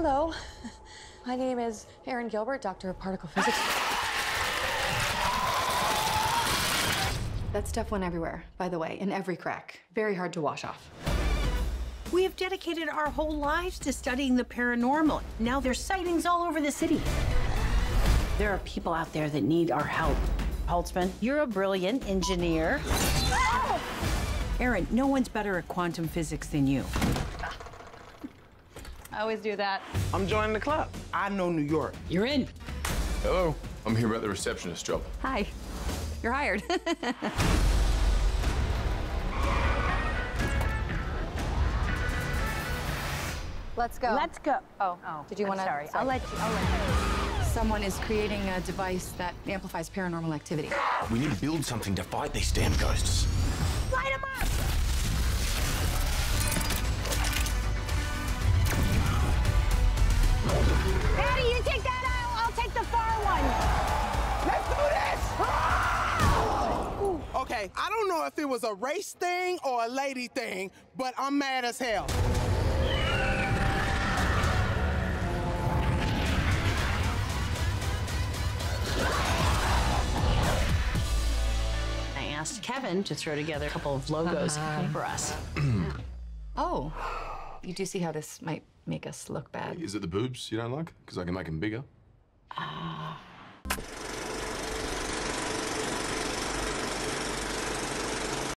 Hello. My name is Erin Gilbert, Doctor of Particle Physics. That stuff went everywhere, by the way, in every crack. Very hard to wash off. We have dedicated our whole lives to studying the paranormal. Now there's sightings all over the city. There are people out there that need our help. Holtzmann, you're a brilliant engineer. Erin, no one's better at quantum physics than you. I always do that. I'm joining the club. I know New York. You're in. Hello. I'm here about the receptionist job. Hi. You're hired. Let's go. Let's go. Oh, oh. did you want to? Sorry. I'll let you. I'll let Someone is creating a device that amplifies paranormal activity. We need to build something to fight these damn ghosts. Okay, I don't know if it was a race thing or a lady thing, but I'm mad as hell. I asked Kevin to throw together a couple of logos uh-huh. for us. Oh, you do see how this might make us look bad. Is it the boobs you don't like? Because I can make them bigger. Ah.